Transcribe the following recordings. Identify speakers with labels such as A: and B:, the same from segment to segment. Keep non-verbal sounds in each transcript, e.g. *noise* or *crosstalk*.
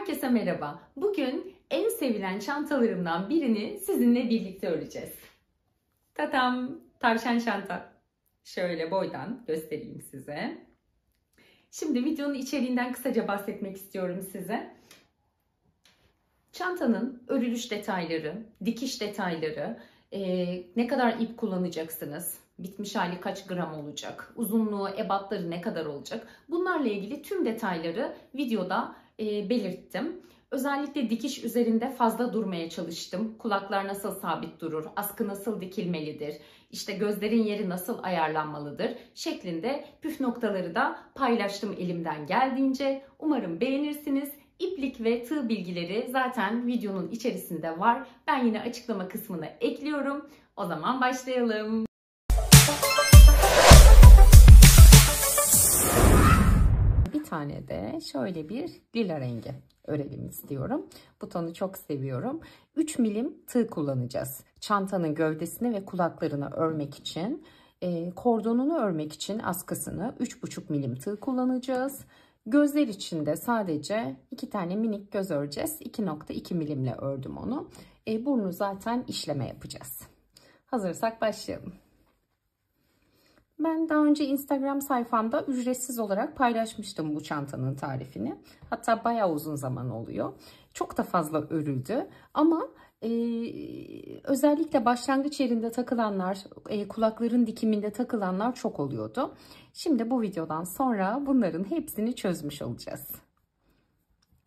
A: Herkese merhaba. Bugün en sevilen çantalarımdan birini sizinle birlikte öreceğiz. Tatam, tavşan çanta. Şöyle boydan göstereyim size. Şimdi videonun içeriğinden kısaca bahsetmek istiyorum size. Çantanın örülüş detayları, dikiş detayları, ne kadar ip kullanacaksınız, bitmiş hali kaç gram olacak, uzunluğu, ebatları ne kadar olacak. Bunlarla ilgili tüm detayları videoda e, belirttim. Özellikle dikiş üzerinde fazla durmaya çalıştım. Kulaklar nasıl sabit durur, askı nasıl dikilmelidir, işte gözlerin yeri nasıl ayarlanmalıdır şeklinde püf noktaları da paylaştım elimden geldiğince. Umarım beğenirsiniz. İplik ve tığ bilgileri zaten videonun içerisinde var. Ben yine açıklama kısmına ekliyorum. O zaman başlayalım. Tane de şöyle bir lila rengi örelim istiyorum. Bu tonu çok seviyorum. 3 milim tığ kullanacağız. Çantanın gövdesini ve kulaklarını örmek için. E, kordonunu örmek için askısını 3,5 milim tığ kullanacağız. Gözler için de sadece iki tane minik göz öreceğiz. 2.2 milimle ördüm onu. E, burnu zaten işleme yapacağız. Hazırsak başlayalım. Ben daha önce Instagram sayfamda ücretsiz olarak paylaşmıştım bu çantanın tarifini. Hatta bayağı uzun zaman oluyor. Çok da fazla örüldü ama e, özellikle başlangıç yerinde takılanlar, e, kulakların dikiminde takılanlar çok oluyordu. Şimdi bu videodan sonra bunların hepsini çözmüş olacağız.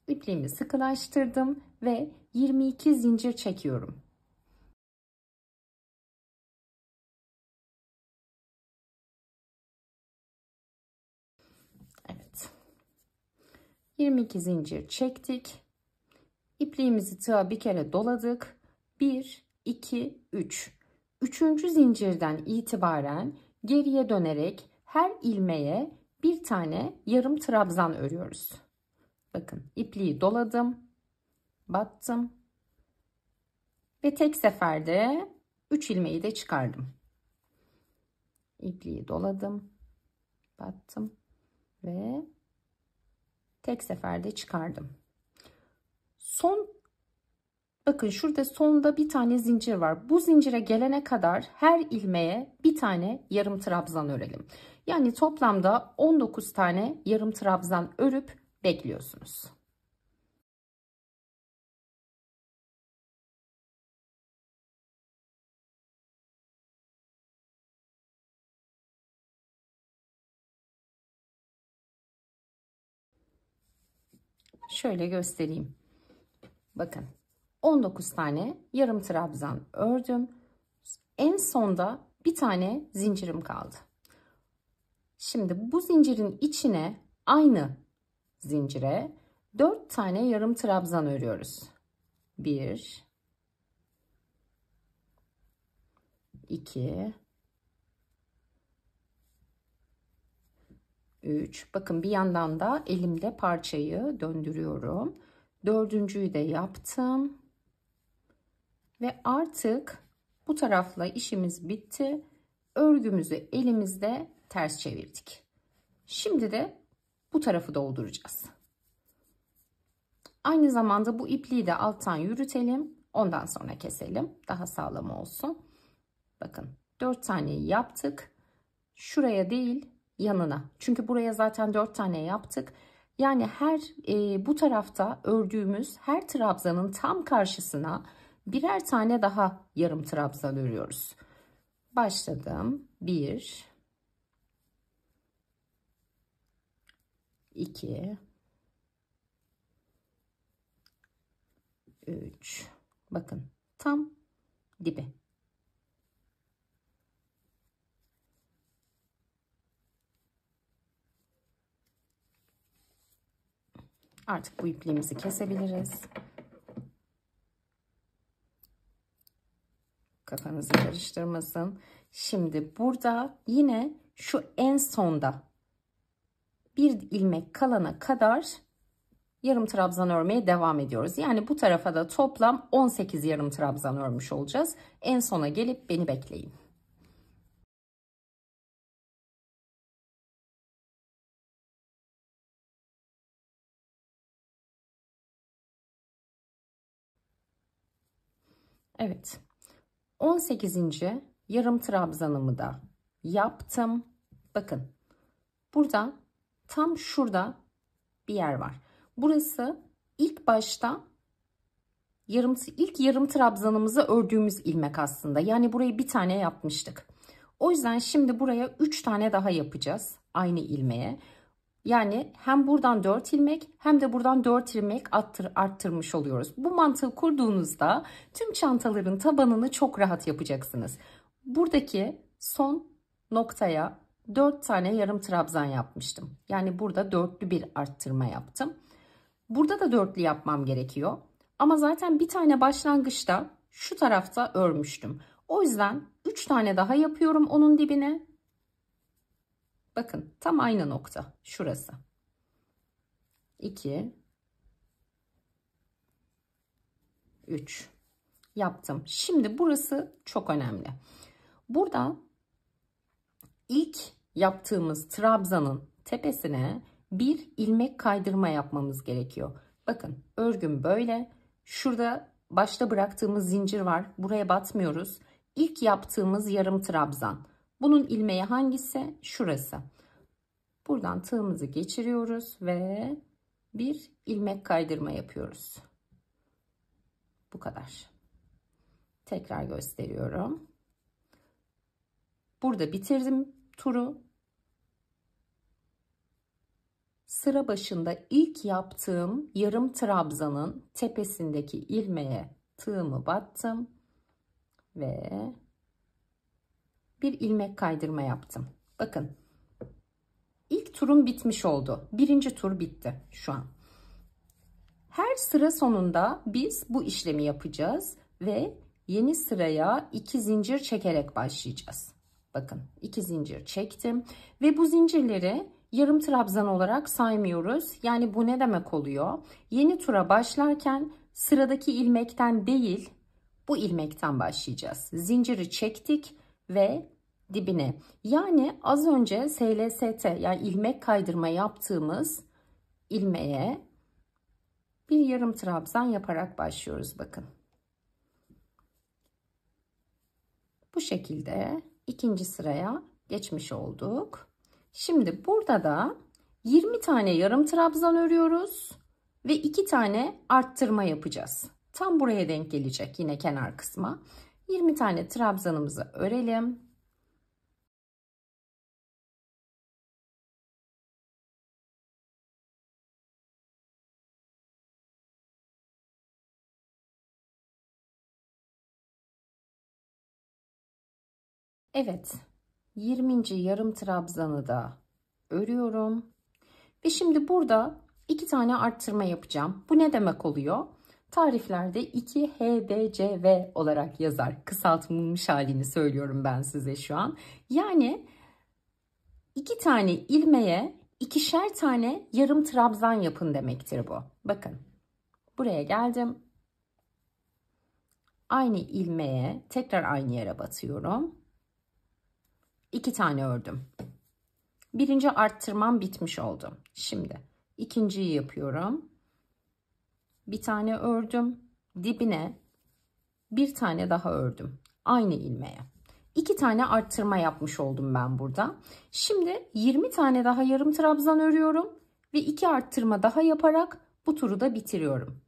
A: İpliğimi sıkılaştırdım ve 22 zincir çekiyorum. 22 zincir çektik. İpliğimizi tığa bir kere doladık. 1, 2, 3. Üçüncü zincirden itibaren geriye dönerek her ilmeğe bir tane yarım trabzan örüyoruz. Bakın ipliği doladım. Battım. Ve tek seferde 3 ilmeği de çıkardım. İpliği doladım. Battım. Ve tek seferde çıkardım. Son bakın şurada sonda bir tane zincir var. Bu zincire gelene kadar her ilmeğe bir tane yarım trabzan örelim. Yani toplamda 19 tane yarım trabzan örüp bekliyorsunuz. Şöyle göstereyim. Bakın 19 tane yarım trabzan ördüm. En sonda bir tane zincirim kaldı. Şimdi bu zincirin içine aynı zincire 4 tane yarım trabzan örüyoruz. 1 2 3. Bakın bir yandan da elimde parçayı döndürüyorum. Dördüncüyü de yaptım. Ve artık bu tarafla işimiz bitti. Örgümüzü elimizde ters çevirdik. Şimdi de bu tarafı dolduracağız. Aynı zamanda bu ipliği de alttan yürütelim. Ondan sonra keselim. Daha sağlam olsun. Bakın 4 tane yaptık. Şuraya değil yanına. Çünkü buraya zaten 4 tane yaptık. Yani her e, bu tarafta ördüğümüz her trabzanın tam karşısına birer tane daha yarım trabzan örüyoruz. Başladım. 1 2 3 Bakın tam dibe. Artık bu ipliğimizi kesebiliriz. Kafanızı karıştırmasın. Şimdi burada yine şu en sonda bir ilmek kalana kadar yarım trabzan örmeye devam ediyoruz. Yani bu tarafa da toplam 18 yarım trabzan örmüş olacağız. En sona gelip beni bekleyin. Evet. 18. yarım trabzanımı da yaptım. Bakın. Burada tam şurada bir yer var. Burası ilk başta yarım ilk yarım trabzanımızı ördüğümüz ilmek aslında. Yani burayı bir tane yapmıştık. O yüzden şimdi buraya 3 tane daha yapacağız aynı ilmeğe. Yani hem buradan 4 ilmek hem de buradan 4 ilmek arttır, arttırmış oluyoruz. Bu mantığı kurduğunuzda tüm çantaların tabanını çok rahat yapacaksınız. Buradaki son noktaya 4 tane yarım trabzan yapmıştım. Yani burada dörtlü bir arttırma yaptım. Burada da dörtlü yapmam gerekiyor. Ama zaten bir tane başlangıçta şu tarafta örmüştüm. O yüzden 3 tane daha yapıyorum onun dibine. Bakın tam aynı nokta şurası. 2 3 yaptım. Şimdi burası çok önemli. Burada ilk yaptığımız trabzanın tepesine bir ilmek kaydırma yapmamız gerekiyor. Bakın örgüm böyle. Şurada başta bıraktığımız zincir var. Buraya batmıyoruz. İlk yaptığımız yarım trabzan. Bunun ilmeği hangisi? Şurası. Buradan tığımızı geçiriyoruz ve bir ilmek kaydırma yapıyoruz. Bu kadar. Tekrar gösteriyorum. Burada bitirdim turu. Sıra başında ilk yaptığım yarım trabzanın tepesindeki ilmeğe tığımı battım ve bir ilmek kaydırma yaptım. Bakın ilk turum bitmiş oldu. Birinci tur bitti şu an. Her sıra sonunda biz bu işlemi yapacağız ve yeni sıraya iki zincir çekerek başlayacağız. Bakın iki zincir çektim ve bu zincirleri yarım trabzan olarak saymıyoruz. Yani bu ne demek oluyor? Yeni tura başlarken sıradaki ilmekten değil bu ilmekten başlayacağız. Zinciri çektik ve dibine. Yani az önce SLST yani ilmek kaydırma yaptığımız ilmeğe bir yarım trabzan yaparak başlıyoruz bakın. Bu şekilde ikinci sıraya geçmiş olduk. Şimdi burada da 20 tane yarım trabzan örüyoruz ve 2 tane arttırma yapacağız. Tam buraya denk gelecek yine kenar kısma. 20 tane trabzanımızı örelim. Evet 20. yarım trabzanı da örüyorum. Ve şimdi burada iki tane arttırma yapacağım. Bu ne demek oluyor? Tariflerde 2 HDCV olarak yazar. Kısaltılmış halini söylüyorum ben size şu an. Yani iki tane ilmeğe ikişer tane yarım trabzan yapın demektir bu. Bakın buraya geldim. Aynı ilmeğe tekrar aynı yere batıyorum. İki tane ördüm. Birinci arttırmam bitmiş oldu. Şimdi ikinciyi yapıyorum. Bir tane ördüm. Dibine bir tane daha ördüm. Aynı ilmeğe. İki tane arttırma yapmış oldum ben burada. Şimdi 20 tane daha yarım trabzan örüyorum ve iki arttırma daha yaparak bu turu da bitiriyorum.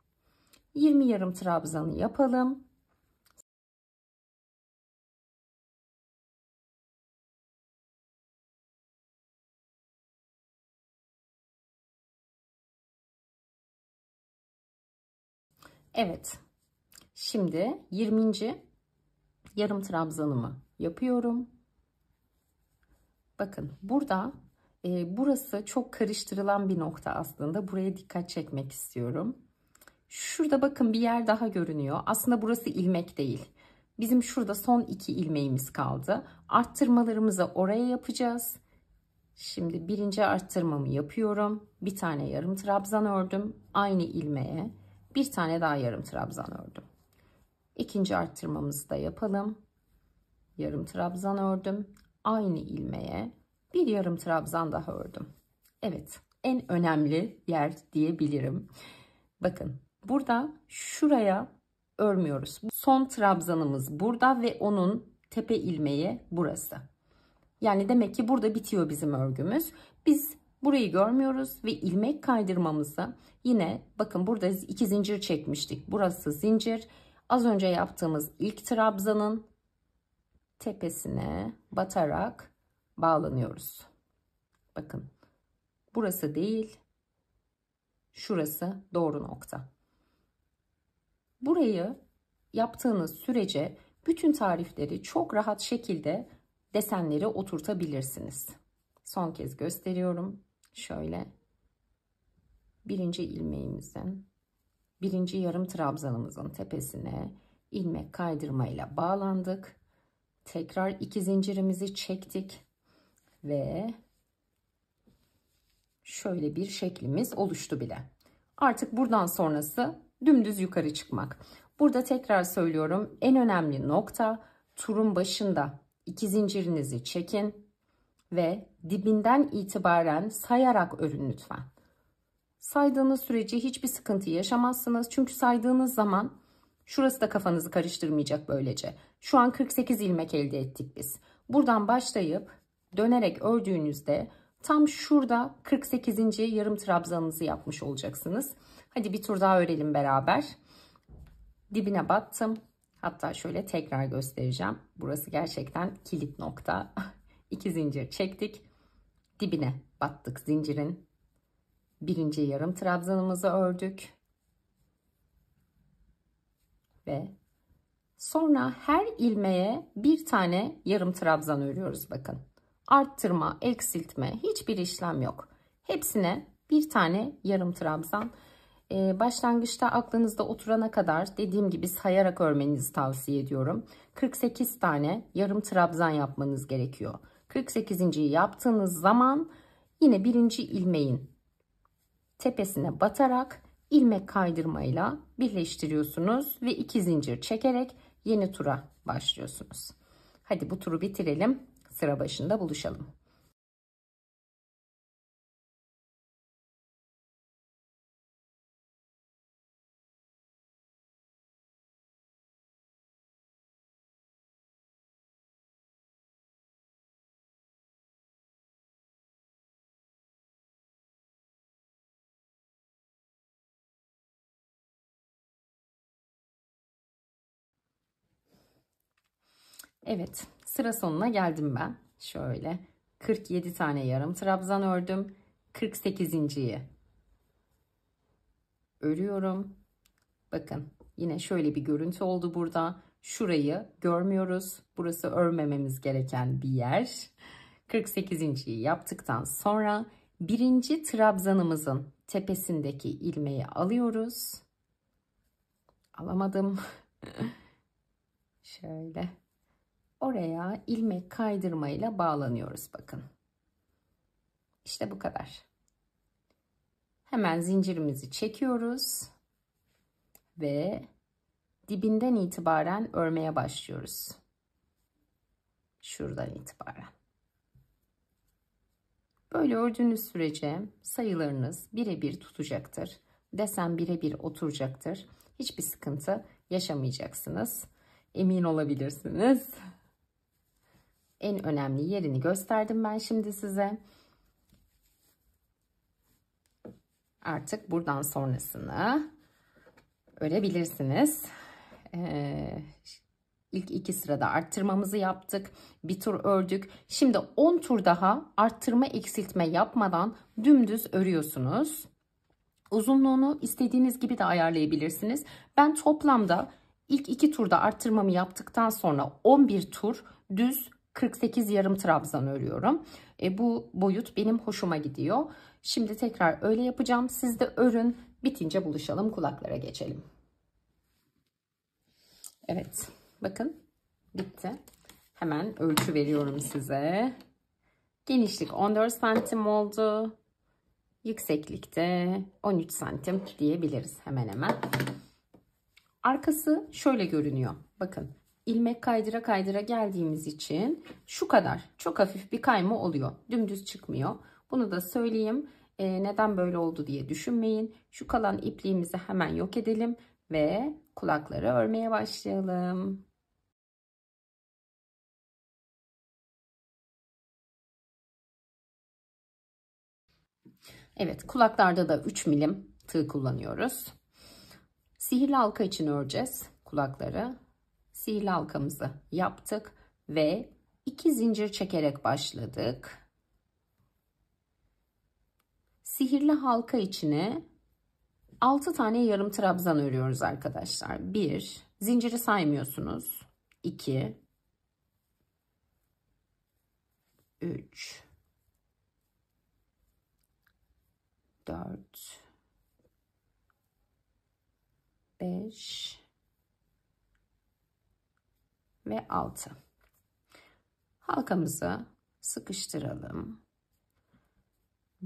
A: 20 yarım trabzanı yapalım. Evet. Şimdi 20. yarım trabzanımı yapıyorum. Bakın burada e, burası çok karıştırılan bir nokta aslında. Buraya dikkat çekmek istiyorum. Şurada bakın bir yer daha görünüyor. Aslında burası ilmek değil. Bizim şurada son iki ilmeğimiz kaldı. Arttırmalarımızı oraya yapacağız. Şimdi birinci arttırmamı yapıyorum. Bir tane yarım trabzan ördüm. Aynı ilmeğe bir tane daha yarım trabzan ördüm. İkinci arttırmamızı da yapalım. Yarım trabzan ördüm. Aynı ilmeğe bir yarım trabzan daha ördüm. Evet, en önemli yer diyebilirim. Bakın, burada şuraya örmüyoruz. Son trabzanımız burada ve onun tepe ilmeği burası. Yani demek ki burada bitiyor bizim örgümüz. Biz burayı görmüyoruz ve ilmek kaydırmamızı yine bakın burada iki zincir çekmiştik. Burası zincir. Az önce yaptığımız ilk trabzanın tepesine batarak bağlanıyoruz. Bakın burası değil şurası doğru nokta. Burayı yaptığınız sürece bütün tarifleri çok rahat şekilde desenleri oturtabilirsiniz. Son kez gösteriyorum. Şöyle birinci ilmeğimizin birinci yarım trabzanımızın tepesine ilmek kaydırmayla bağlandık. Tekrar iki zincirimizi çektik ve şöyle bir şeklimiz oluştu bile. Artık buradan sonrası dümdüz yukarı çıkmak. Burada tekrar söylüyorum en önemli nokta turun başında iki zincirinizi çekin ve dibinden itibaren sayarak örün lütfen. Saydığınız sürece hiçbir sıkıntı yaşamazsınız. Çünkü saydığınız zaman şurası da kafanızı karıştırmayacak böylece. Şu an 48 ilmek elde ettik biz. Buradan başlayıp dönerek ördüğünüzde tam şurada 48. yarım trabzanınızı yapmış olacaksınız. Hadi bir tur daha örelim beraber. Dibine battım. Hatta şöyle tekrar göstereceğim. Burası gerçekten kilit nokta. *laughs* İki zincir çektik. Dibine battık zincirin. Birinci yarım trabzanımızı ördük. Ve sonra her ilmeğe bir tane yarım trabzan örüyoruz bakın. Arttırma, eksiltme hiçbir işlem yok. Hepsine bir tane yarım trabzan e, başlangıçta aklınızda oturana kadar dediğim gibi sayarak örmenizi tavsiye ediyorum. 48 tane yarım trabzan yapmanız gerekiyor. 48. yaptığınız zaman yine birinci ilmeğin tepesine batarak ilmek kaydırmayla birleştiriyorsunuz ve iki zincir çekerek yeni tura başlıyorsunuz. Hadi bu turu bitirelim. Sıra başında buluşalım. Evet sıra sonuna geldim ben. Şöyle 47 tane yarım trabzan ördüm. 48.yi örüyorum. Bakın yine şöyle bir görüntü oldu burada. Şurayı görmüyoruz. Burası örmememiz gereken bir yer. 48.yi yaptıktan sonra birinci trabzanımızın tepesindeki ilmeği alıyoruz. Alamadım. *laughs* Şöyle oraya ilmek kaydırmayla bağlanıyoruz bakın. İşte bu kadar. Hemen zincirimizi çekiyoruz ve dibinden itibaren örmeye başlıyoruz. Şuradan itibaren. Böyle ördüğünüz sürece sayılarınız birebir tutacaktır. Desen birebir oturacaktır. Hiçbir sıkıntı yaşamayacaksınız. Emin olabilirsiniz en önemli yerini gösterdim ben şimdi size. Artık buradan sonrasını örebilirsiniz. Ee, ilk iki sırada arttırmamızı yaptık. Bir tur ördük. Şimdi 10 tur daha arttırma eksiltme yapmadan dümdüz örüyorsunuz. Uzunluğunu istediğiniz gibi de ayarlayabilirsiniz. Ben toplamda ilk iki turda arttırmamı yaptıktan sonra 11 tur düz 48 yarım trabzan örüyorum. E, bu boyut benim hoşuma gidiyor. Şimdi tekrar öyle yapacağım. Siz de örün. Bitince buluşalım. Kulaklara geçelim. Evet. Bakın. Bitti. Hemen ölçü veriyorum size. Genişlik 14 santim oldu. Yükseklikte 13 santim diyebiliriz hemen hemen. Arkası şöyle görünüyor. Bakın ilmek kaydıra kaydıra geldiğimiz için şu kadar çok hafif bir kayma oluyor. Dümdüz çıkmıyor. Bunu da söyleyeyim. E, neden böyle oldu diye düşünmeyin. Şu kalan ipliğimizi hemen yok edelim ve kulakları örmeye başlayalım. Evet kulaklarda da 3 milim tığ kullanıyoruz. Sihirli halka için öreceğiz kulakları. Sihirli halkamızı yaptık ve 2 zincir çekerek başladık. Sihirli halka içine 6 tane yarım trabzan örüyoruz arkadaşlar. 1 zinciri saymıyorsunuz. 2 3 4 5 ve 6 halkamızı sıkıştıralım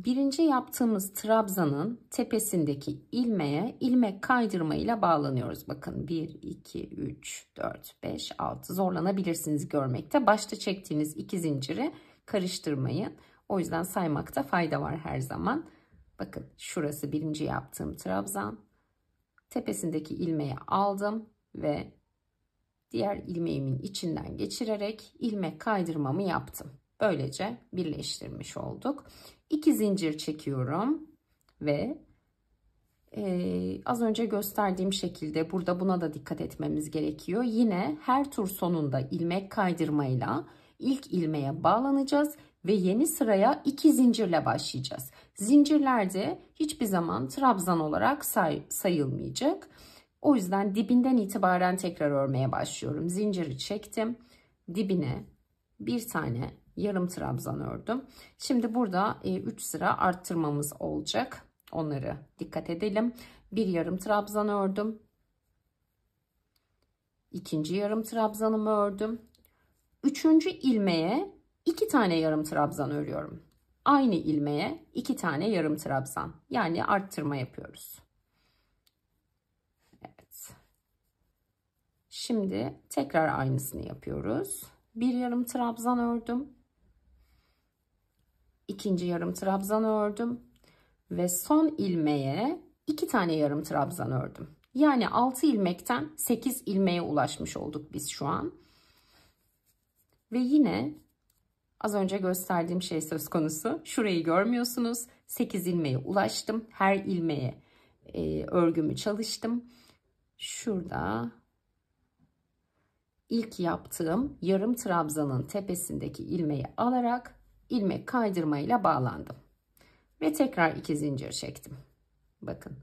A: birinci yaptığımız trabzanın tepesindeki ilmeğe ilmek kaydırma ile bağlanıyoruz. Bakın 1, 2, 3, 4, 5, 6 zorlanabilirsiniz görmekte. Başta çektiğiniz iki zinciri karıştırmayın. O yüzden saymakta fayda var her zaman. Bakın şurası birinci yaptığım trabzan. Tepesindeki ilmeği aldım ve diğer ilmeğimin içinden geçirerek ilmek kaydırmamı yaptım. Böylece birleştirmiş olduk. 2 zincir çekiyorum ve e, az önce gösterdiğim şekilde burada buna da dikkat etmemiz gerekiyor. Yine her tur sonunda ilmek kaydırmayla ilk ilmeğe bağlanacağız ve yeni sıraya 2 zincirle başlayacağız. Zincirlerde hiçbir zaman trabzan olarak say sayılmayacak. O yüzden dibinden itibaren tekrar örmeye başlıyorum. Zinciri çektim. Dibine bir tane yarım trabzan ördüm. Şimdi burada 3 e, sıra arttırmamız olacak. Onları dikkat edelim. Bir yarım trabzan ördüm. İkinci yarım trabzanımı ördüm. Üçüncü ilmeğe iki tane yarım trabzan örüyorum. Aynı ilmeğe iki tane yarım trabzan. Yani arttırma yapıyoruz. Evet. Şimdi tekrar aynısını yapıyoruz. Bir yarım trabzan ördüm ikinci yarım trabzan ördüm ve son ilmeğe iki tane yarım trabzan ördüm. Yani 6 ilmekten 8 ilmeğe ulaşmış olduk biz şu an. Ve yine az önce gösterdiğim şey söz konusu. Şurayı görmüyorsunuz. 8 ilmeğe ulaştım. Her ilmeğe e, örgümü çalıştım. Şurada ilk yaptığım yarım trabzanın tepesindeki ilmeği alarak ilmek kaydırmayla bağlandım. Ve tekrar iki zincir çektim. Bakın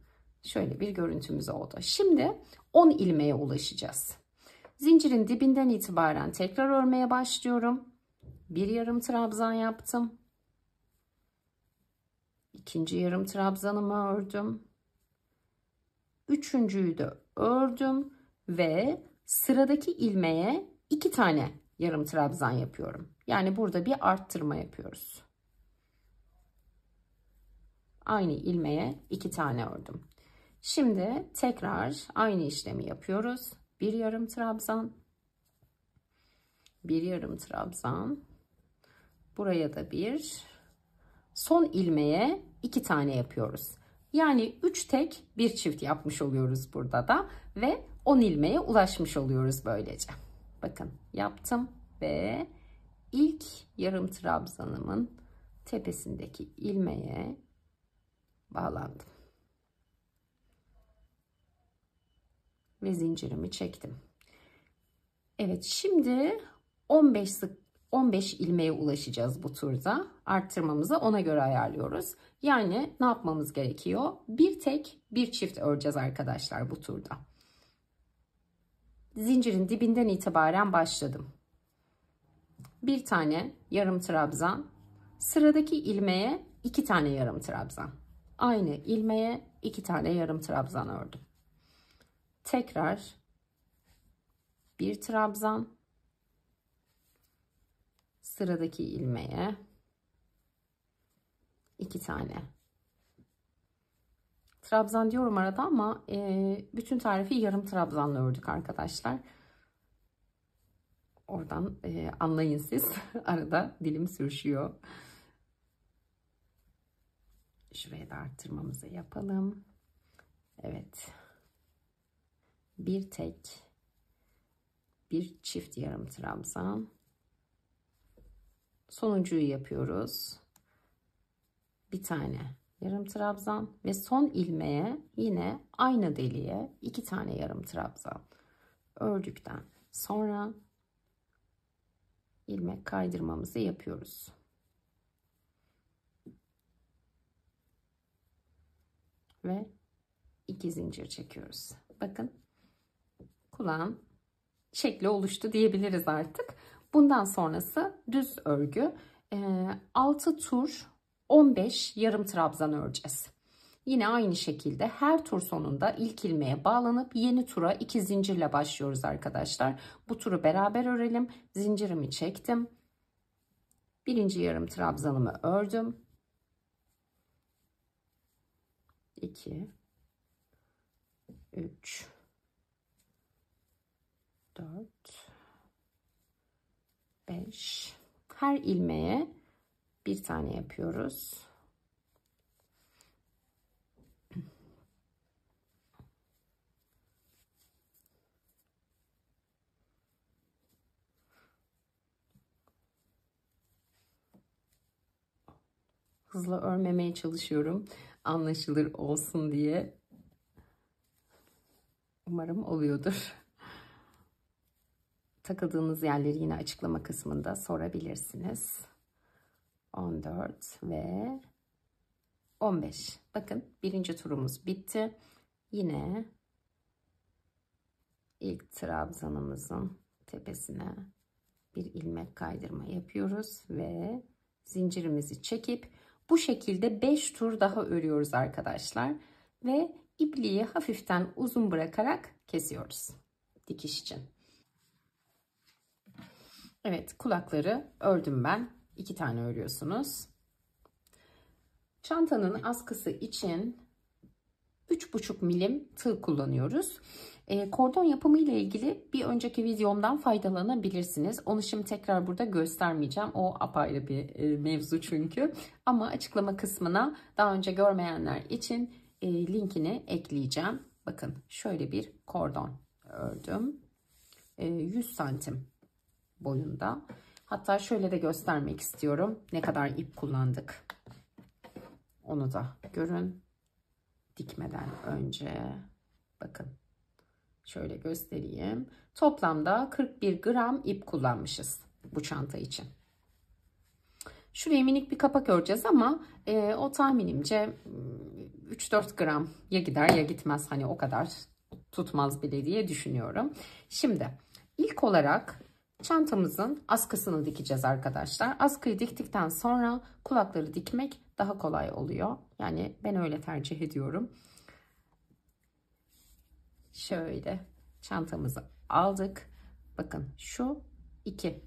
A: şöyle bir görüntümüz oldu. Şimdi 10 ilmeğe ulaşacağız. Zincirin dibinden itibaren tekrar örmeye başlıyorum. Bir yarım trabzan yaptım. İkinci yarım trabzanımı ördüm. Üçüncüyü de ördüm ve sıradaki ilmeğe iki tane yarım trabzan yapıyorum. Yani burada bir arttırma yapıyoruz. Aynı ilmeğe iki tane ördüm. Şimdi tekrar aynı işlemi yapıyoruz. Bir yarım trabzan. Bir yarım trabzan. Buraya da bir. Son ilmeğe iki tane yapıyoruz. Yani 3 tek bir çift yapmış oluyoruz burada da ve 10 ilmeğe ulaşmış oluyoruz böylece. Bakın yaptım ve ilk yarım trabzanımın tepesindeki ilmeğe bağlandım. Ve zincirimi çektim. Evet şimdi 15 sık 15 ilmeğe ulaşacağız bu turda. Arttırmamızı ona göre ayarlıyoruz. Yani ne yapmamız gerekiyor? Bir tek bir çift öreceğiz arkadaşlar bu turda. Zincirin dibinden itibaren başladım bir tane yarım trabzan. Sıradaki ilmeğe iki tane yarım trabzan. Aynı ilmeğe iki tane yarım trabzan ördüm. Tekrar bir trabzan. Sıradaki ilmeğe iki tane trabzan diyorum arada ama e, bütün tarifi yarım trabzanla ördük arkadaşlar. Oradan e, anlayın siz. *laughs* Arada dilim sürüşüyor. Şuraya da arttırmamızı yapalım. Evet.
B: bir tek bir çift yarım trabzan sonuncuyu yapıyoruz bir tane yarım trabzan ve son ilmeğe yine aynı deliğe iki tane yarım trabzan ördükten sonra ilmek kaydırmamızı yapıyoruz. Ve iki zincir çekiyoruz. Bakın kulağın şekli oluştu diyebiliriz artık. Bundan sonrası düz örgü. E, 6 tur 15 yarım trabzan öreceğiz. Yine aynı şekilde her tur sonunda ilk ilmeğe bağlanıp yeni tura iki zincirle başlıyoruz arkadaşlar. Bu turu beraber örelim. Zincirimi çektim. Birinci yarım trabzanımı ördüm. 2 3 4 5 her ilmeğe bir tane yapıyoruz. Hızlı örmemeye çalışıyorum. Anlaşılır olsun diye. Umarım oluyordur. Takıldığınız yerleri yine açıklama kısmında sorabilirsiniz. 14 ve 15. Bakın birinci turumuz bitti. Yine ilk trabzanımızın tepesine bir ilmek kaydırma yapıyoruz ve zincirimizi çekip bu şekilde 5 tur daha örüyoruz arkadaşlar ve ipliği hafiften uzun bırakarak kesiyoruz dikiş için. Evet kulakları ördüm ben iki tane örüyorsunuz. Çantanın askısı için 3,5 milim tığ kullanıyoruz. E, kordon yapımı ile ilgili bir önceki videomdan faydalanabilirsiniz. Onu şimdi tekrar burada göstermeyeceğim. O apayrı bir e, mevzu çünkü. Ama açıklama kısmına daha önce görmeyenler için e, linkini ekleyeceğim. Bakın şöyle bir kordon ördüm. E, 100 santim boyunda. Hatta şöyle de göstermek istiyorum. Ne kadar ip kullandık. Onu da görün. Dikmeden önce. Bakın. Şöyle göstereyim. Toplamda 41 gram ip kullanmışız bu çanta için. Şuraya minik bir kapak öreceğiz ama e, o tahminimce 3-4 hmm, gram ya gider ya gitmez. Hani o kadar tutmaz bile diye düşünüyorum. Şimdi ilk olarak Çantamızın askısını dikeceğiz arkadaşlar. Askıyı diktikten sonra kulakları dikmek daha kolay oluyor. Yani ben öyle tercih ediyorum. Şöyle çantamızı aldık. Bakın şu iki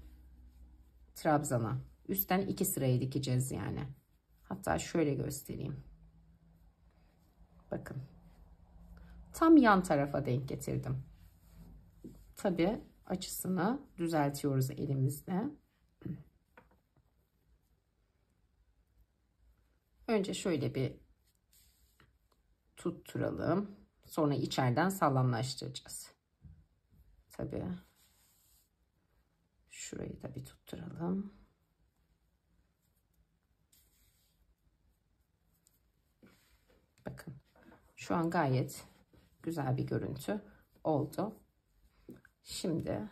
B: trabzana üstten iki sırayı dikeceğiz yani. Hatta şöyle göstereyim. Bakın. Tam yan tarafa denk getirdim. Tabi açısını düzeltiyoruz elimizle. Önce şöyle bir tutturalım. Sonra içeriden sağlamlaştıracağız. Tabii. Şurayı da bir tutturalım. Bakın. Şu an gayet güzel bir görüntü oldu. Şimdi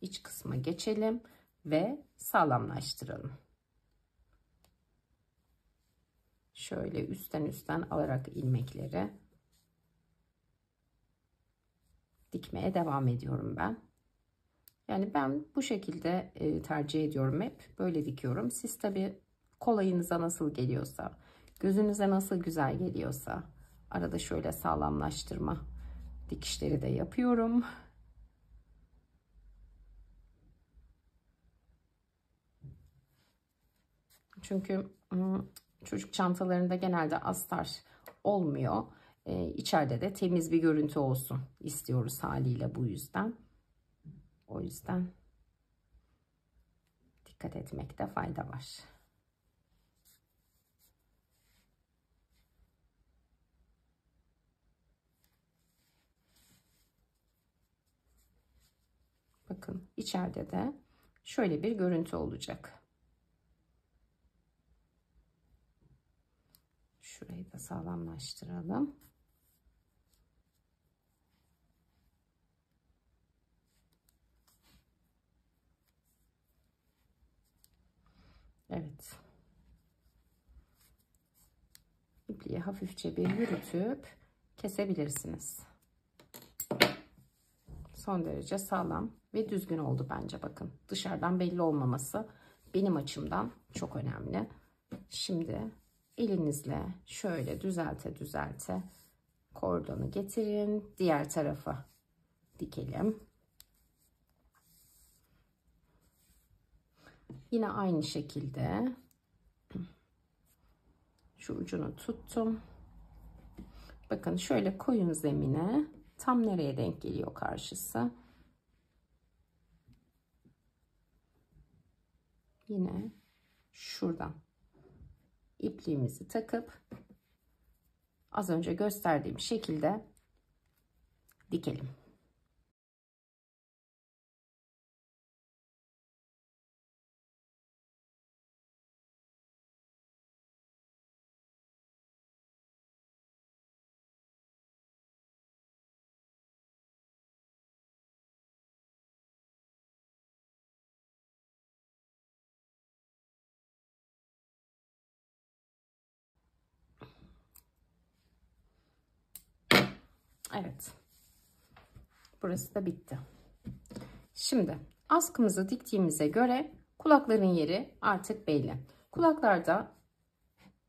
B: iç kısma geçelim ve sağlamlaştıralım. Şöyle üstten üstten alarak ilmekleri dikmeye devam ediyorum ben. Yani ben bu şekilde e, tercih ediyorum hep. Böyle dikiyorum. Siz tabi kolayınıza nasıl geliyorsa, gözünüze nasıl güzel geliyorsa arada şöyle sağlamlaştırma dikişleri de yapıyorum. Çünkü çocuk çantalarında genelde astar olmuyor. Ee, içeride de temiz bir görüntü olsun istiyoruz haliyle bu yüzden. O yüzden dikkat etmekte fayda var. Bakın içeride de şöyle bir görüntü olacak. Şurayı da sağlamlaştıralım. Evet. İpliği hafifçe bir yürütüp kesebilirsiniz. Son derece sağlam ve düzgün oldu bence bakın. Dışarıdan belli olmaması benim açımdan çok önemli. Şimdi elinizle şöyle düzelte düzelte kordonu getirin. Diğer tarafa dikelim. Yine aynı şekilde şu ucunu tuttum. Bakın şöyle koyun zemine. Tam nereye denk geliyor karşısı. Yine şuradan ipliğimizi takıp az önce gösterdiğim şekilde dikelim. Evet. Burası da bitti. Şimdi askımızı diktiğimize göre kulakların yeri artık belli. Kulaklarda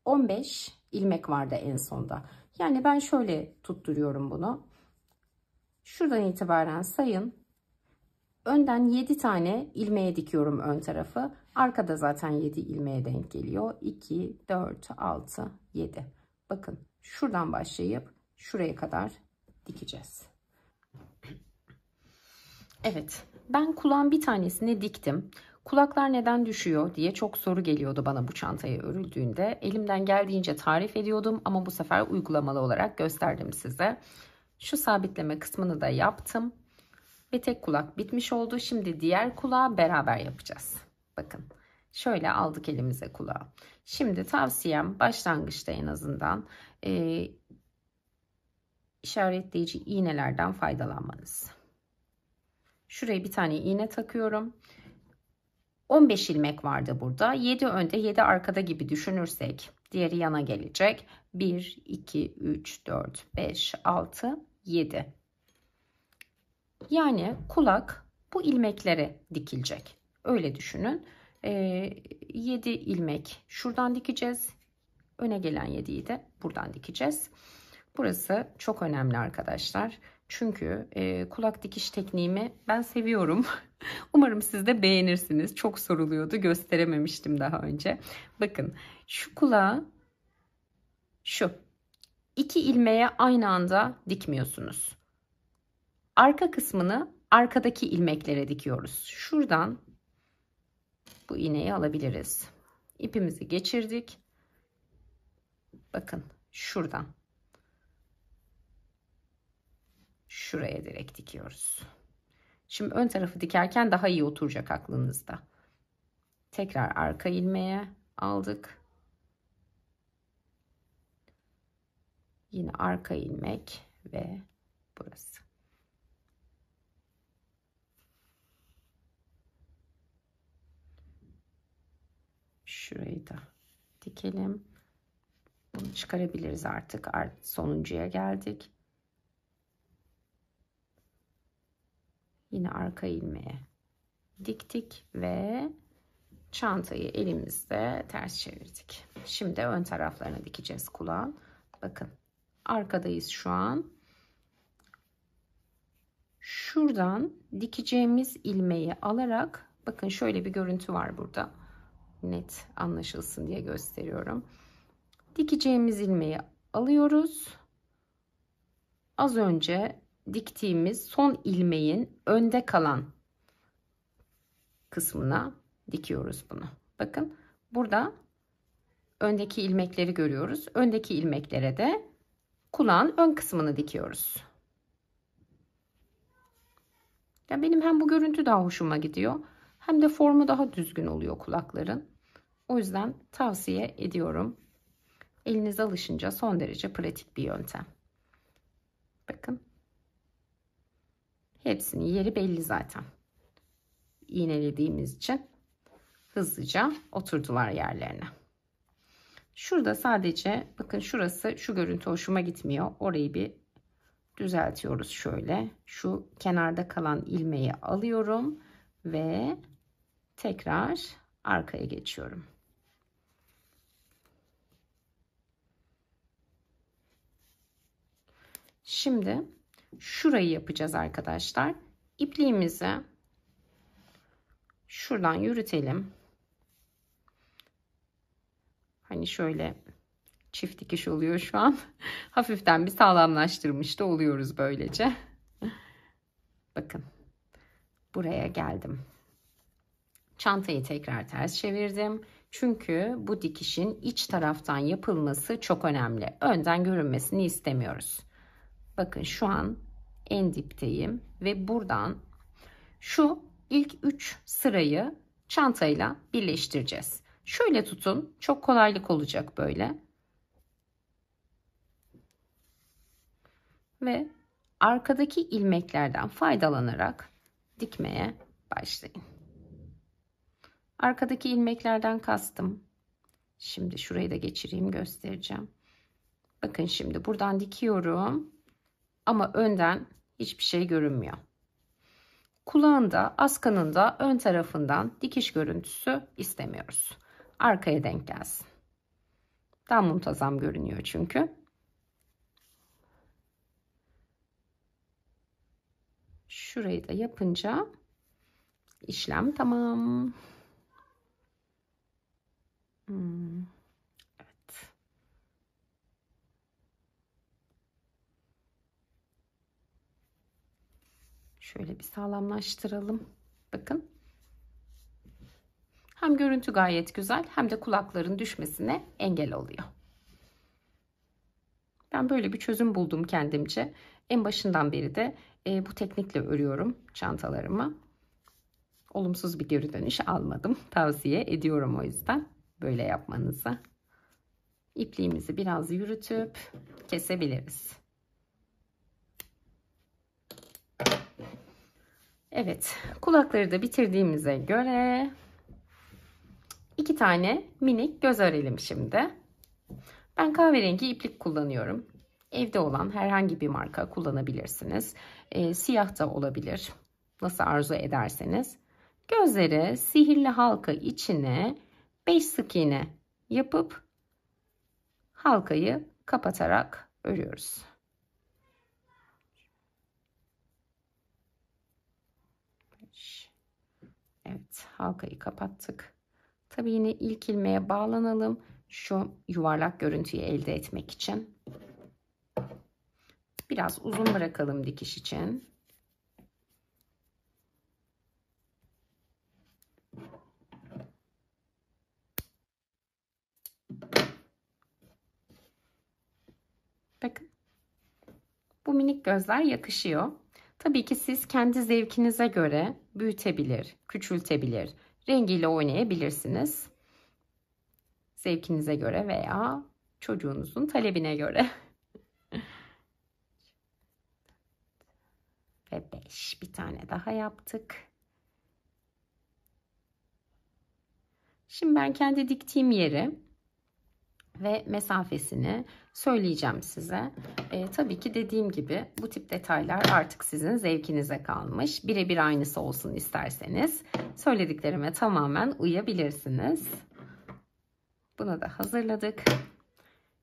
B: 15 ilmek vardı en sonda. Yani ben şöyle tutturuyorum bunu. Şuradan itibaren sayın. Önden 7 tane ilmeğe dikiyorum ön tarafı. Arkada zaten 7 ilmeğe denk geliyor. 2, 4, 6, 7. Bakın şuradan başlayıp şuraya kadar dikeceğiz. Evet ben kulağın bir tanesini diktim. Kulaklar neden düşüyor diye çok soru geliyordu bana bu çantaya örüldüğünde. Elimden geldiğince tarif ediyordum ama bu sefer uygulamalı olarak gösterdim size. Şu sabitleme kısmını da yaptım. Ve tek kulak bitmiş oldu. Şimdi diğer kulağı beraber yapacağız. Bakın şöyle aldık elimize kulağı. Şimdi tavsiyem başlangıçta en azından e, işaretleyici iğnelerden faydalanmanız. Şuraya bir tane iğne takıyorum. 15 ilmek vardı burada. 7 önde 7 arkada gibi düşünürsek diğeri yana gelecek. 1, 2, 3, 4, 5, 6, 7. Yani kulak bu ilmeklere dikilecek. Öyle düşünün. Ee, 7 ilmek şuradan dikeceğiz. Öne gelen 7'yi de buradan dikeceğiz. Burası çok önemli arkadaşlar. Çünkü e, kulak dikiş tekniğimi ben seviyorum. *laughs* Umarım siz de beğenirsiniz. Çok soruluyordu. Gösterememiştim daha önce. Bakın şu kulağı şu. iki ilmeğe aynı anda dikmiyorsunuz. Arka kısmını arkadaki ilmeklere dikiyoruz. Şuradan bu iğneyi alabiliriz. İpimizi geçirdik. Bakın şuradan şuraya direkt dikiyoruz. Şimdi ön tarafı dikerken daha iyi oturacak aklınızda. Tekrar arka ilmeğe aldık. Yine arka ilmek ve burası. Şurayı da dikelim. Bunu çıkarabiliriz artık. Sonuncuya geldik. Yine arka ilmeğe diktik ve çantayı elimizde ters çevirdik. Şimdi ön taraflarına dikeceğiz kulağın. Bakın arkadayız şu an. Şuradan dikeceğimiz ilmeği alarak bakın şöyle bir görüntü var burada. Net anlaşılsın diye gösteriyorum. Dikeceğimiz ilmeği alıyoruz. Az önce diktiğimiz son ilmeğin önde kalan kısmına dikiyoruz bunu. Bakın burada öndeki ilmekleri görüyoruz. Öndeki ilmeklere de kulağın ön kısmını dikiyoruz. Ya benim hem bu görüntü daha hoşuma gidiyor hem de formu daha düzgün oluyor kulakların. O yüzden tavsiye ediyorum. Elinize alışınca son derece pratik bir yöntem. Bakın. Hepsinin yeri belli zaten. İğnelediğimiz için hızlıca oturdular yerlerine. Şurada sadece bakın şurası şu görüntü hoşuma gitmiyor. Orayı bir düzeltiyoruz şöyle. Şu kenarda kalan ilmeği alıyorum ve tekrar arkaya geçiyorum. Şimdi şurayı yapacağız arkadaşlar. İpliğimizi şuradan yürütelim. Hani şöyle çift dikiş oluyor şu an. *laughs* Hafiften bir sağlamlaştırmış da oluyoruz böylece. Bakın. Buraya geldim. Çantayı tekrar ters çevirdim. Çünkü bu dikişin iç taraftan yapılması çok önemli. Önden görünmesini istemiyoruz. Bakın şu an en dipteyim ve buradan şu ilk 3 sırayı çantayla birleştireceğiz. Şöyle tutun. Çok kolaylık olacak böyle. Ve arkadaki ilmeklerden faydalanarak dikmeye başlayın. Arkadaki ilmeklerden kastım. Şimdi şurayı da geçireyim göstereceğim. Bakın şimdi buradan dikiyorum. Ama önden hiçbir şey görünmüyor. Kulağında, askanın da ön tarafından dikiş görüntüsü istemiyoruz. Arkaya denk gelsin. Daha muntazam görünüyor çünkü. Şurayı da yapınca işlem tamam. Hmm. Şöyle bir sağlamlaştıralım. Bakın. Hem görüntü gayet güzel hem de kulakların düşmesine engel oluyor. Ben böyle bir çözüm buldum kendimce. En başından beri de e, bu teknikle örüyorum çantalarımı. Olumsuz bir geri dönüş almadım. *laughs* Tavsiye ediyorum o yüzden böyle yapmanızı. İpliğimizi biraz yürütüp kesebiliriz. Evet, kulakları da bitirdiğimize göre iki tane minik göz örelim şimdi. Ben kahverengi iplik kullanıyorum. Evde olan herhangi bir marka kullanabilirsiniz. E, siyah da olabilir. Nasıl arzu ederseniz. Gözleri sihirli halka içine 5 sık iğne yapıp halkayı kapatarak örüyoruz. Evet halkayı kapattık. Tabi yine ilk ilmeğe bağlanalım. Şu yuvarlak görüntüyü elde etmek için. Biraz uzun bırakalım dikiş için. Bakın. Bu minik gözler yakışıyor. Tabii ki siz kendi zevkinize göre büyütebilir, küçültebilir, rengiyle oynayabilirsiniz. Zevkinize göre veya çocuğunuzun talebine göre. *laughs* Ve 5 bir tane daha yaptık. Şimdi ben kendi diktiğim yeri ve mesafesini söyleyeceğim size. E, tabii ki dediğim gibi bu tip detaylar artık sizin zevkinize kalmış. Birebir aynısı olsun isterseniz söylediklerime tamamen uyabilirsiniz. Bunu da hazırladık.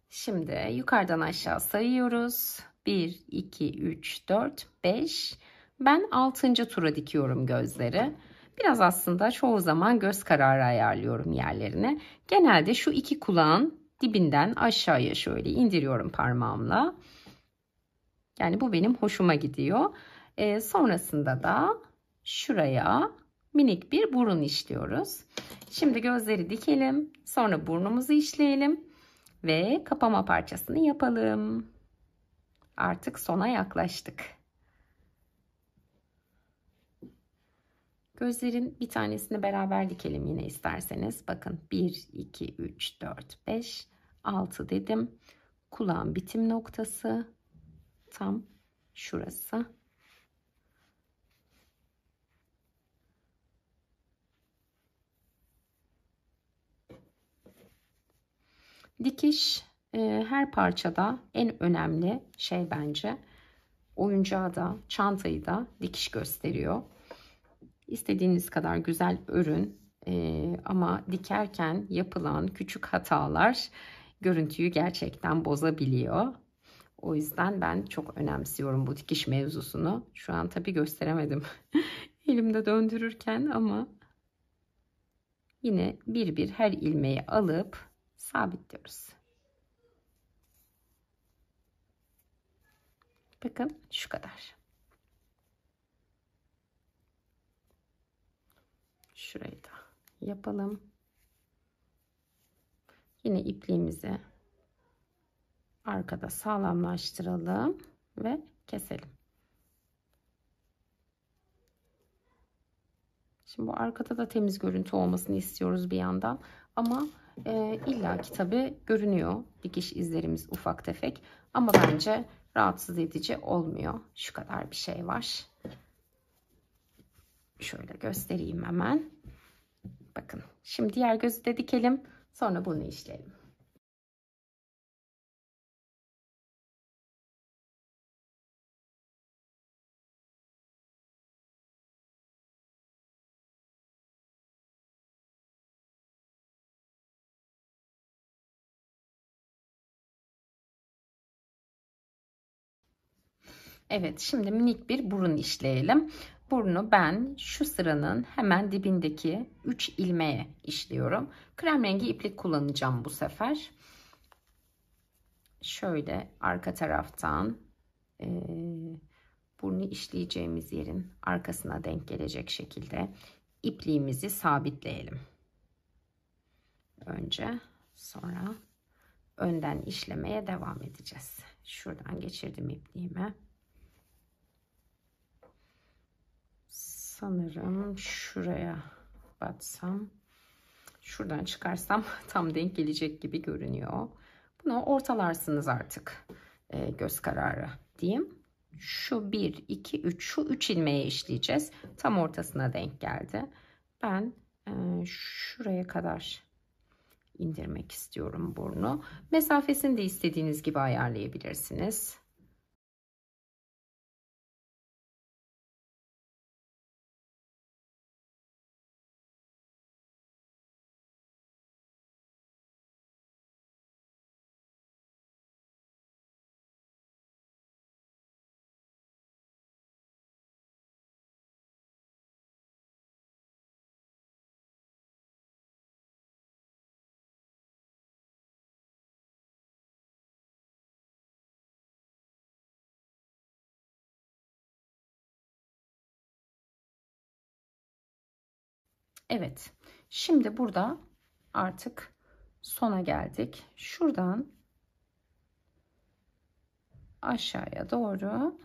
B: Şimdi yukarıdan aşağı sayıyoruz. 1, 2, 3, 4, 5. Ben 6. tura dikiyorum gözleri. Biraz aslında çoğu zaman göz kararı ayarlıyorum yerlerine. Genelde şu iki kulağın dibinden aşağıya şöyle indiriyorum parmağımla. Yani bu benim hoşuma gidiyor. E, sonrasında da şuraya minik bir burun işliyoruz. Şimdi gözleri dikelim. Sonra burnumuzu işleyelim. Ve kapama parçasını yapalım. Artık sona yaklaştık. Gözlerin bir tanesini beraber dikelim yine isterseniz. Bakın 1, 2, 3, 4, 5, 6 dedim. Kulağın bitim noktası tam şurası. Dikiş e, her parçada en önemli şey bence oyuncağı da çantayı da dikiş gösteriyor. İstediğiniz kadar güzel örün e, ama dikerken yapılan küçük hatalar görüntüyü gerçekten bozabiliyor. O yüzden ben çok önemsiyorum bu dikiş mevzusunu. Şu an tabi gösteremedim *laughs* elimde döndürürken ama yine bir bir her ilmeği alıp sabitliyoruz. Bakın şu kadar. Şurayı da yapalım. Yine ipliğimizi arkada sağlamlaştıralım ve keselim. Şimdi bu arkada da temiz görüntü olmasını istiyoruz bir yandan. Ama e, İlla ki tabi görünüyor dikiş izlerimiz ufak tefek ama bence rahatsız edici olmuyor. Şu kadar bir şey var. Şöyle göstereyim hemen. Bakın şimdi diğer gözü de dikelim sonra bunu işleyelim. Evet şimdi minik bir burun işleyelim. Burnu ben şu sıranın hemen dibindeki 3 ilmeğe işliyorum. Krem rengi iplik kullanacağım bu sefer. Şöyle arka taraftan e, burnu işleyeceğimiz yerin arkasına denk gelecek şekilde ipliğimizi sabitleyelim. Önce sonra önden işlemeye devam edeceğiz. Şuradan geçirdim ipliğimi. Sanırım şuraya batsam şuradan çıkarsam *laughs* tam denk gelecek gibi görünüyor. Bunu ortalarsınız artık e, göz kararı diyeyim. Şu 1, 2, 3 şu 3 ilmeğe işleyeceğiz. Tam ortasına denk geldi. Ben e, şuraya kadar indirmek istiyorum burnu. Mesafesini de istediğiniz gibi ayarlayabilirsiniz. Evet. Şimdi burada artık sona geldik. Şuradan aşağıya doğru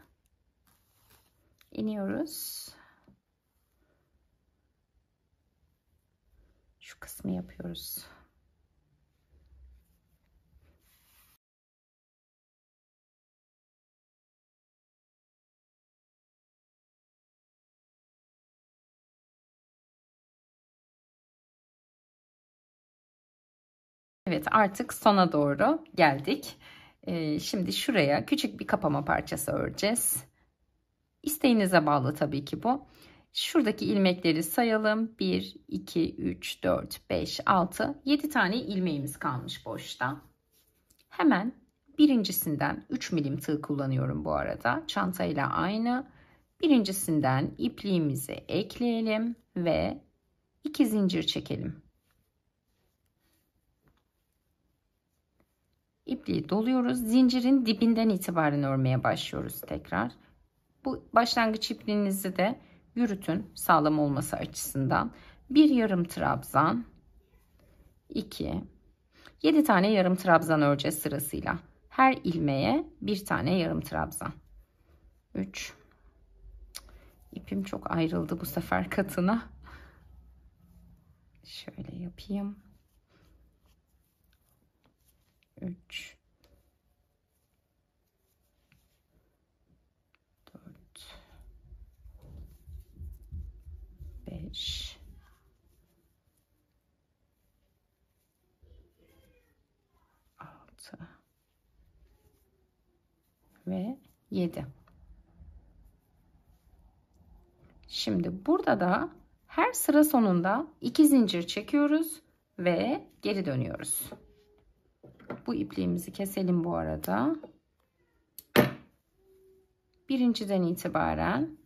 B: iniyoruz. Şu kısmı yapıyoruz. Evet artık sona doğru geldik. Ee, şimdi şuraya küçük bir kapama parçası öreceğiz. İsteğinize bağlı tabii ki bu. Şuradaki ilmekleri sayalım. 1, 2, 3, 4, 5, 6, 7 tane ilmeğimiz kalmış boşta. Hemen birincisinden 3 milim tığ kullanıyorum bu arada. Çantayla aynı. Birincisinden ipliğimizi ekleyelim ve iki zincir çekelim. İpliği doluyoruz. Zincirin dibinden itibaren örmeye başlıyoruz tekrar. Bu başlangıç ipliğinizi de yürütün sağlam olması açısından. Bir yarım trabzan, 2, 7 tane yarım trabzan öreceğiz sırasıyla. Her ilmeğe bir tane yarım trabzan. 3, ipim çok ayrıldı bu sefer katına. Şöyle yapayım. 3 4 5 6 ve 7 Şimdi burada da her sıra sonunda iki zincir çekiyoruz ve geri dönüyoruz. Bu ipliğimizi keselim bu arada. Birinciden itibaren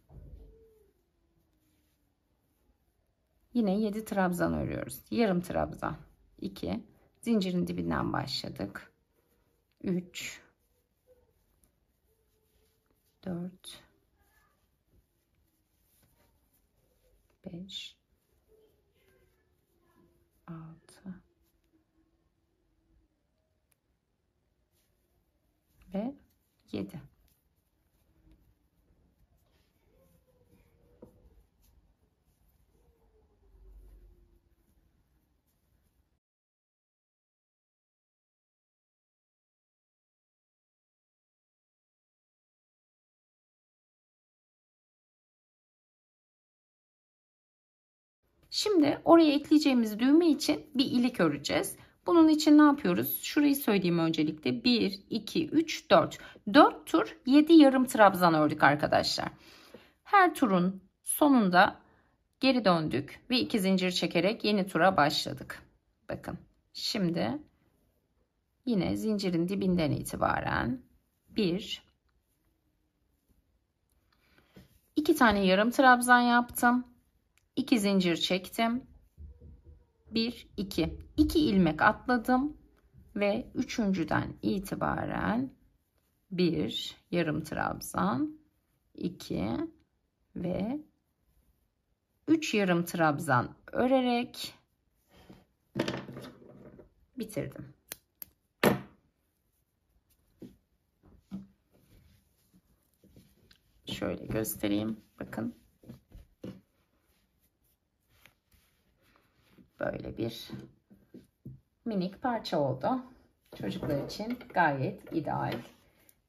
B: yine 7 trabzan örüyoruz. Yarım trabzan. 2 zincirin dibinden başladık. 3 4 5 6 ve 7 Şimdi oraya ekleyeceğimiz düğme için bir ilik öreceğiz. Bunun için ne yapıyoruz? Şurayı söyleyeyim öncelikle. 1, 2, 3, 4. 4 tur 7 yarım trabzan ördük arkadaşlar. Her turun sonunda geri döndük ve 2 zincir çekerek yeni tura başladık. Bakın şimdi yine zincirin dibinden itibaren 1 2 tane yarım trabzan yaptım. 2 zincir çektim. 1 2 2 ilmek atladım ve üçüncüden itibaren 1 yarım trabzan 2 ve 3 yarım trabzan örerek bitirdim. Şöyle göstereyim. Bakın böyle bir minik parça oldu. Çocuklar için gayet ideal.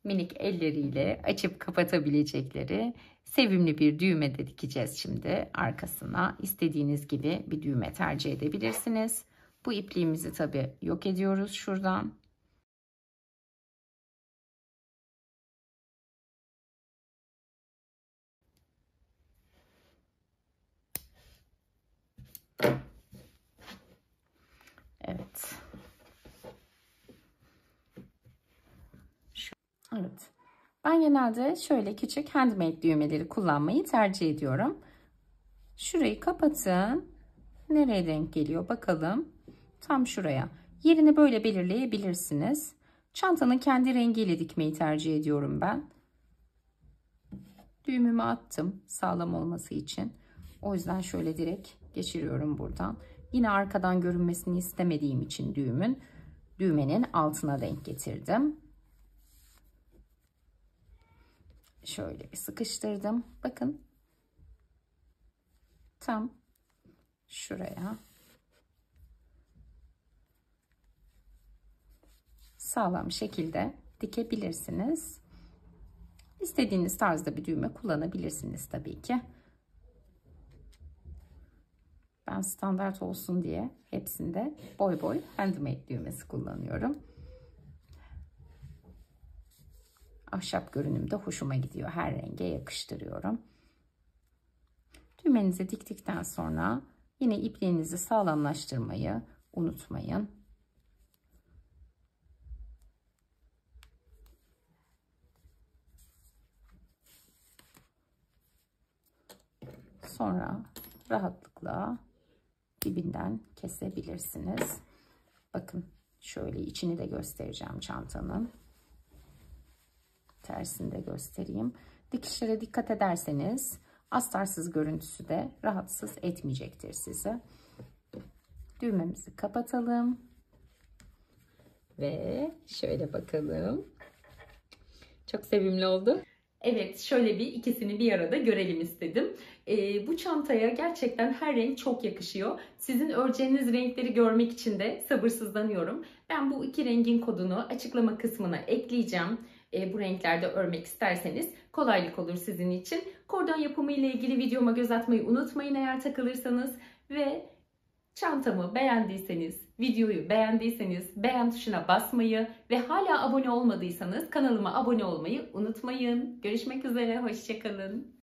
B: Minik elleriyle açıp kapatabilecekleri sevimli bir düğme de dikeceğiz şimdi arkasına. İstediğiniz gibi bir düğme tercih edebilirsiniz. Bu ipliğimizi tabi yok ediyoruz şuradan. Evet. Şu, evet. Ben genelde şöyle küçük handmade düğmeleri kullanmayı tercih ediyorum. Şurayı kapatın. Nereye denk geliyor bakalım. Tam şuraya. Yerini böyle belirleyebilirsiniz. Çantanın kendi rengiyle dikmeyi tercih ediyorum ben. Düğümümü attım sağlam olması için. O yüzden şöyle direkt geçiriyorum buradan. Yine arkadan görünmesini istemediğim için düğümün düğmenin altına denk getirdim. Şöyle bir sıkıştırdım. Bakın. Tam şuraya sağlam şekilde dikebilirsiniz. İstediğiniz tarzda bir düğme kullanabilirsiniz tabii ki. Ben standart olsun diye hepsinde boy boy handmade düğmesi kullanıyorum. Ahşap görünümde hoşuma gidiyor. Her renge yakıştırıyorum. Düğmenizi diktikten sonra yine ipliğinizi sağlamlaştırmayı unutmayın. Sonra rahatlıkla dibinden kesebilirsiniz. Bakın şöyle içini de göstereceğim çantanın. Tersini de göstereyim. Dikişlere dikkat ederseniz astarsız görüntüsü de rahatsız etmeyecektir sizi. Düğmemizi kapatalım. Ve şöyle bakalım. Çok sevimli oldu.
A: Evet şöyle bir ikisini bir arada görelim istedim. Ee, bu çantaya gerçekten her renk çok yakışıyor. Sizin öreceğiniz renkleri görmek için de sabırsızlanıyorum. Ben bu iki rengin kodunu açıklama kısmına ekleyeceğim. Ee, bu renklerde örmek isterseniz kolaylık olur sizin için. Kordon yapımı ile ilgili videoma göz atmayı unutmayın eğer takılırsanız. Ve çantamı beğendiyseniz, videoyu beğendiyseniz beğen tuşuna basmayı ve hala abone olmadıysanız kanalıma abone olmayı unutmayın. Görüşmek üzere, hoşçakalın.